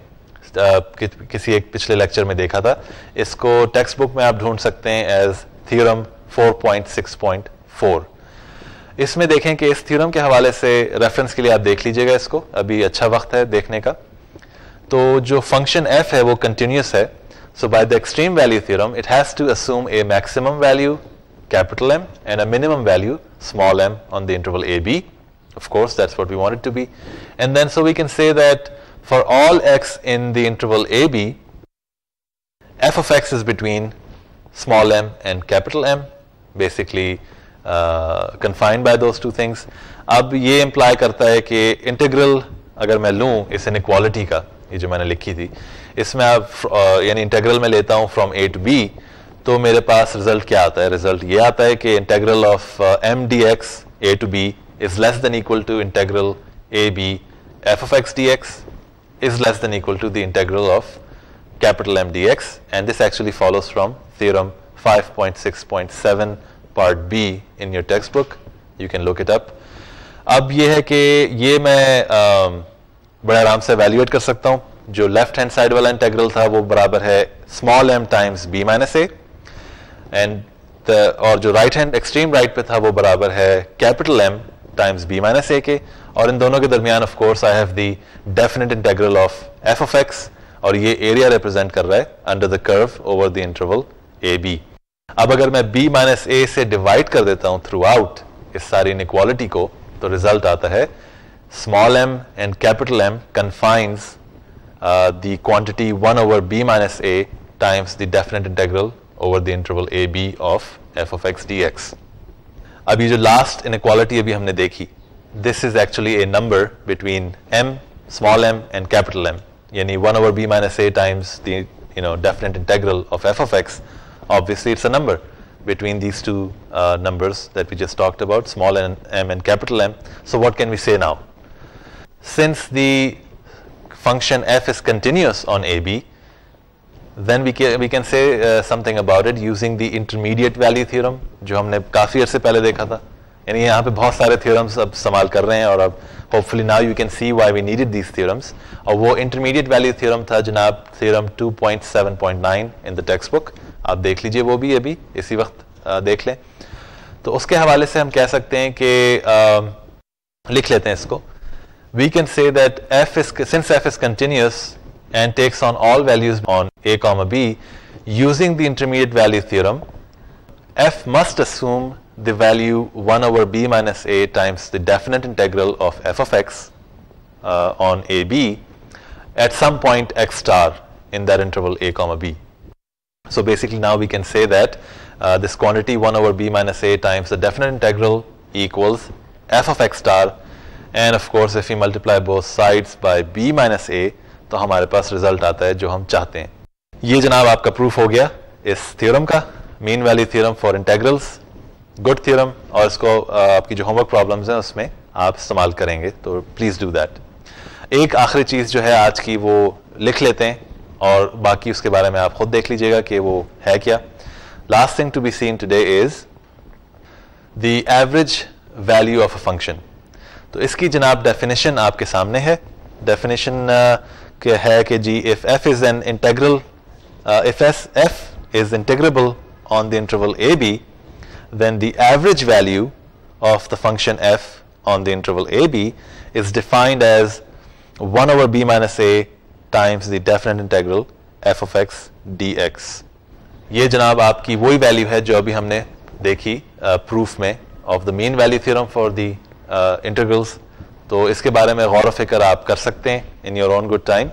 किसी एक पिछले लेक्चर में देखा था। इसको टेक्स्ट बुक में आप ढूंढ सकते हैं एज थियोरम 4.6.4 इसमें देखें कि इस थियोरम के हवाले से रेफरेंस के लिए आप देख लीजिएगा इसको। अभी अच्छा वक्त है देखने का। तो जो फ़ंक्शन एफ़ है वो कंटिन्यूस है। So by the extreme value theorem it has to assume a maximum value capital M and a minimum value small M on the interval A B of course that's what we wanted to be and then so we can say that for all x in the interval AB, f of x is between small m and capital M, basically uh, confined by those two things. अब ये imply करता है कि integral अगर मैं लूँ इस inequality का ये जो मैंने लिखी थी इसमें आप यानी इंटेग्रल में लेता हूँ फ्रॉम ए टू बी तो मेरे पास रिज़ल्ट क्या आता है रिज़ल्ट ये आता है कि integral of m d x a to b is less than equal to integral a b f of x d x is less than equal to the integral of capital M dx and this actually follows from theorem 5.6.7 part B in your textbook you can look it up अब ये है कि ये मैं uh, बड़े आराम से valuate कर सकता हूँ जो लेफ़्ट हैंड साइड वाला इंटेग्रल था वो बराबर है small m times b minus a and और जो राइट हैंड एक्सट्रीम राइट पे था वो बराबर है capital m times b minus a के और इन दोनों के दरमियान of course I have the definite integral of f of x और ये एरिया रिप्रेजेंट कर रहा है under the curve over the interval a b अब अगर मैं बी माइनस ए से डिवाइड कर देता हूँ थ्रू आउट इस सारी इनक्वालिटी को तो रिज़ल्ट आता है small m and capital m uh, the quantity 1 over b minus a times the definite integral over the interval a b of f of x dx. अब ये जो लास्ट इनक्वालिटी अभी हमने देखी This is actually a number between m small m and capital M. Yani 1 over b minus a times the you know definite integral of f of x. Obviously, it's a number between these two uh, numbers that we just talked about, small m and capital M. So what can we say now? Since the function f is continuous on AB, then we can we can say uh, something about it using the intermediate value theorem जो हमने काफ़ी अरसे पहले देखा था यानी यहाँ पे बहुत सारे थियोरम्स अब इस्तेमाल कर रहे हैं और अब hopefully now you can see why we needed these theorems और वो इंटरमीडिएट वैल्यू थियोरम था जनाब theorem 2.7.9 in the text book आप देख लीजिए वो भी अभी, इसी वक्त देख लें। तो उसके हवाले से हम कह सकते हैं कि लिख लेते हैं इसको। We can say that f is since f is continuous and takes on all values on a comma b using the intermediate value theorem f must assume the value 1 over b minus a times the definite integral of f of x uh, on ab at some point x star in that interval a comma b so basically now we can say that uh, this quantity 1 over b minus a times the definite integral equals f of x star and of course if we multiply both sides by b minus a तो हमारे पास result आता है जो हम चाहते हैं ये जनाब आपका प्रूफ हो गया इस थ्योरम का mean value theorem for integrals Good theorem और इसको आपकी जो होमवर्क प्रॉब्लम्स हैं उसमें आप इस्तेमाल करेंगे तो प्लीज़ डू दैट एक आखिरी चीज़ जो है आज की वो लिख लेते हैं और बाकी उसके बारे में आप खुद देख लीजिएगा कि वो है क्या। Last thing to be seen today is the average value of a function तो इसकी जनाब डेफिनेशन आपके सामने है। डेफिनेशन है कि जी if f is an integral if s f is integrable on the interval AB, then the average value of the function f on the interval AB is defined as 1 over b minus a times the definite integral f of x dx. ये जनाब आपकी वही value है जो अभी हमने देखी proof uh, में of the mean value theorem for the integrals तो इसके बारे में गौर फ़िक्र आप कर सकते हैं in your own good time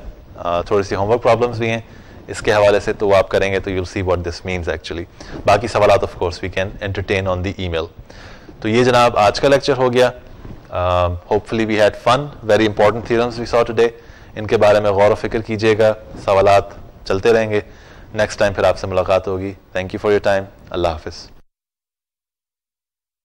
थोड़ी सी होमवर्क प्रॉब्लम्स भी हैं इसके हवाले से तो आप करेंगे तो you see what this means actually बाकी सवाल of course we can entertain on the email तो ये जनाब, आज का लेक्चर हो गया। Hopefully we had fun very important theorems we saw today इनके बारे में गौर फ़िक्र कीजिएगा। सवाल चलते रहेंगे। नेक्स्ट टाइम फिर आपसे मुलाकात होगी। Thank you for your time अल्लाह हाफिज़।